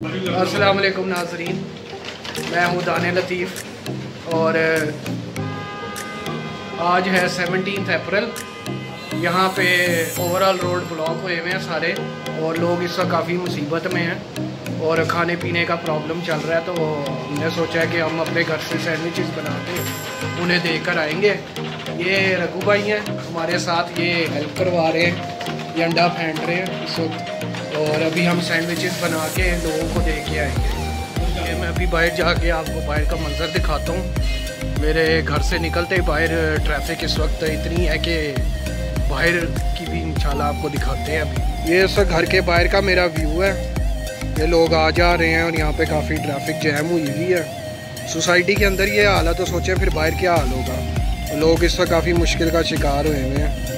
السلام علیکم ناظرین، میں ہوں دان لطیف اور آج ہے سیونٹینتھ اپریل، یہاں پہ اوور آل روڈ بلاک ہوئے ہوئے ہیں سارے اور لوگ اس وقت کافی مصیبت میں ہیں اور کھانے پینے کا پرابلم چل رہا ہے تو ہم نے سوچا کہ ہم اپنے گھر سے سینڈوچز بنا کے انہیں دے کر آئیں گے۔ یہ رگو بھائی ہیں، ہمارے ساتھ یہ ہیلپ کروا رہے ہیں، یہ انڈا پھینٹ رہے ہیں۔ اس وقت اور ابھی ہم سینڈوچز بنا کے لوگوں کو دے کے آئیں گے۔ میں ابھی باہر جا کے آپ کو باہر کا منظر دکھاتا ہوں۔ میرے گھر سے نکلتے ہی باہر ٹریفک اس وقت اتنی ہے کہ باہر کی بھی انشاءاللہ آپ کو دکھاتے ہیں ابھی۔ یہ اس گھر کے باہر کا میرا ویو ہے۔ یہ لوگ آ جا رہے ہیں اور یہاں پہ کافی ٹریفک جیم ہوئی ہوئی ہے۔ سوسائٹی کے اندر یہ حال ہے تو سوچیں پھر باہر کیا حال ہوگا۔ لوگ اس وقت کافی مشکل کا شکار ہوئے ہوئے ہیں۔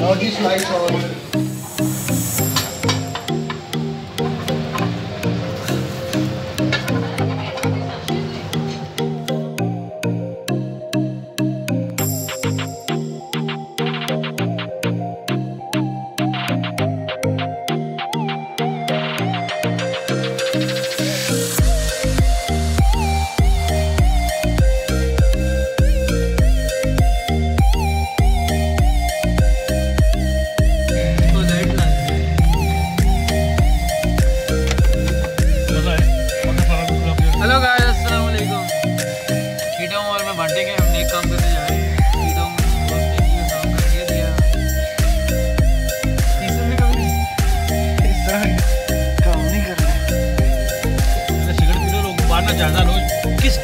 Now this lights on. Hello guys السلام علیکم کیٹوں اور میں بانٹیں گے ہم نے ایک کام کرنے جا رہے ہیں کیٹوں میں کام کر کے دیا اس طرح کام نہیں کر رہے سگریٹ پیو لوگ بانٹنا چاہتا روز کس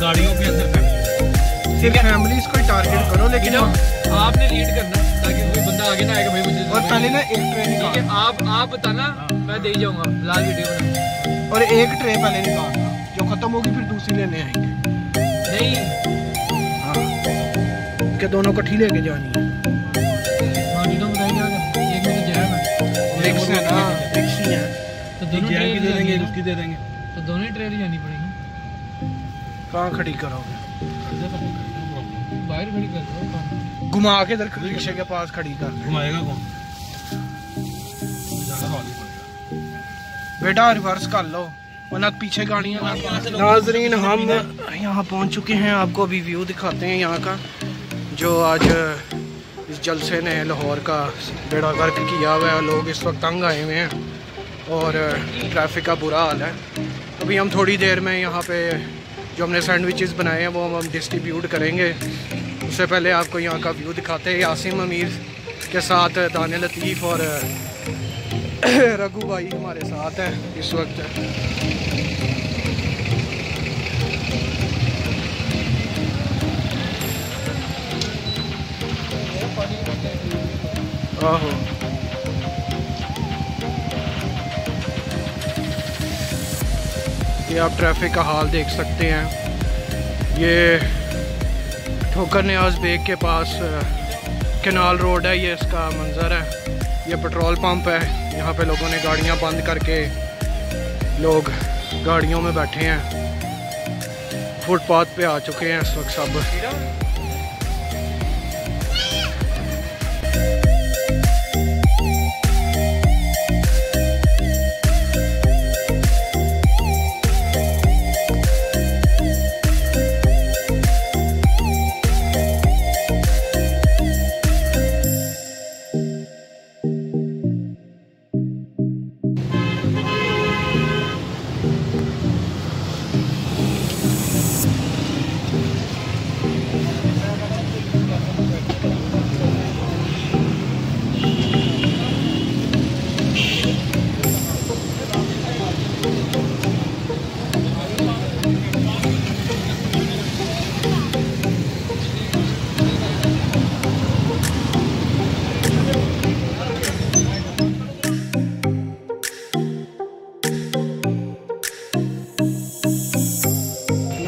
گاڑیوں کے اندر صرف فیملیز کو ٹارگیٹ کرو لیکن آپ نے لیڈ کرنا تاکہ کوئی بندہ آگے نہ آئے گا بھائی مجھے اور پہلے نا ایک ٹرین آپ آپ بتانا میں دے جاؤں گا لال ویڈیو بنا اور ایک ٹرین پہلے نکال جو ختم ہوگی پھر دوسری لینے آئیں گے نہیں ہاں کہ دونوں کٹھی لے کے جانی ہے تو دونوں ہی جانی پڑیں گی کہاں کھڑی کرو گے باہر کھڑی کر دو گھما کے ادھر رکشے کے پاس کھڑی کر گھمائے گا کون پڑے بیٹا ریورس کر لو ورنہ پیچھے گاڑیاں ناظرین، ہم یہاں پہنچ چکے ہیں۔ آپ کو ابھی ویو دکھاتے ہیں یہاں کا، جو آج اس جلسے نے لاہور کا بیڑا غرق کیا ہوا ہے۔ لوگ اس وقت تنگ آئے ہوئے ہیں اور ٹریفک کا برا حال ہے۔ ابھی ہم تھوڑی دیر میں یہاں پہ جو ہم نے سینڈوچز بنائے ہیں، وہ ہم ڈسٹریبیوٹ کریں گے۔ اس سے پہلے آپ کو یہاں کا ویو دکھاتے ہیں۔ یاسم امیر کے ساتھ دان لطیف اور رگو بھائی ہمارے ساتھ ہیں۔ اس وقت آہو یہ آپ ٹریفک کا حال دیکھ سکتے ہیں یہ ٹھوکر نیاز بیگ کے پاس کنال روڈ ہے یہ اس کا منظر ہے یہ پٹرول پمپ ہے یہاں پہ لوگوں نے گاڑیاں بند کر کے لوگ گاڑیوں میں بیٹھے ہیں فٹ پاتھ پہ آ چکے ہیں اس وقت سب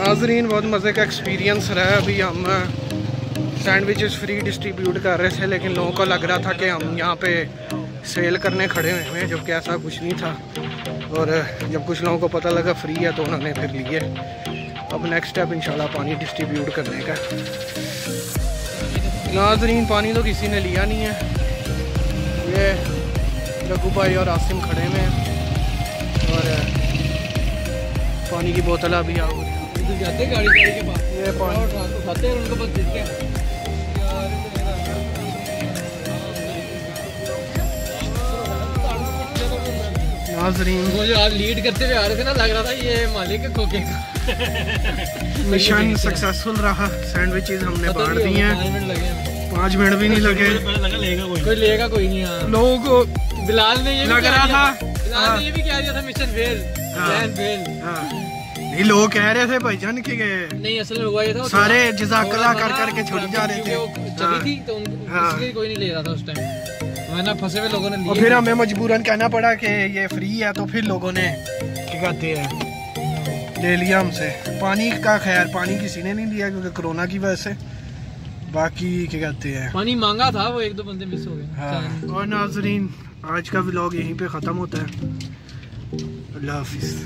ناظرین، بہت مزے کا ایکسپیرینس رہا ابھی ہم سینڈوچز فری ڈسٹریبیوٹ کر رہے تھے، لیکن لوگوں کو لگ رہا تھا کہ ہم یہاں پہ سیل کرنے کھڑے ہوئے ہیں، جبکہ ایسا کچھ نہیں تھا۔ اور جب کچھ لوگوں کو پتہ لگا فری ہے، تو انہوں نے پھر لیے۔ اب نیکسٹ اسٹیپ انشاءاللہ پانی ڈسٹریبیوٹ کرنے کا۔ ناظرین، پانی تو کسی نے لیا نہیں ہے۔ یہ رگو بھائی اور آسم کھڑے ہوئے ہیں۔ اور پانی کی بوتل ابھی آ جاتے گاڑی گاڑی کے پاس یہ پانی اٹھاتے ہیں ان کو بس دیکھتے ہیں ناظرین وہ جو آپ لیڈ کرتے ہوئے آ رہے تھے نا لگ رہا تھا یہ مالک ہے کھوکے کا مشن سکسیسفل رہا سینڈوچز ہم نے بانٹ دی ہیں پانچ منٹ بھی نہیں لگے پہلے لگا لے گا کوئی کوئی لے گا کوئی نہیں ہاں لوگوں کو بلال نے یہ بھی لگ کہہ رہا دیا تھا۔ بلال نے یہ بھی کہہ دیا تھا مشن فیل فیل ہاں نہیں لوگ کہہ رہے تھے بھائی جان کہ نہیں اصل میں ہوا یہ تھا سارے جزاک اللہ کر کر کے چھوڑی جا رہے تھے۔ وہ ہاں۔ چلی تھی تو ان- ہاں۔ اس لیے کوئی نہیں لے رہا تھا اس ٹائم۔ ورنہ پھنسے ہوئے لوگوں نے اور لیے پھر ہمیں مجبوراً کہنا پڑا کہ یہ فری ہے تو پھر لوگوں نے کیا کہتے ہیں؟ لے لیا ہم سے۔ پانی کا خیر پانی کسی نے نہیں لیا کیونکہ کرونا کی وجہ سے۔ باقی کیا کہتے ہیں؟ پانی مانگا تھا وہ ایک دو بندے مس ہو گئے۔ ہاں۔ اور ناظرین آج کا ولاگ یہیں پہ ختم ہوتا ہے۔ اللہ حافظ۔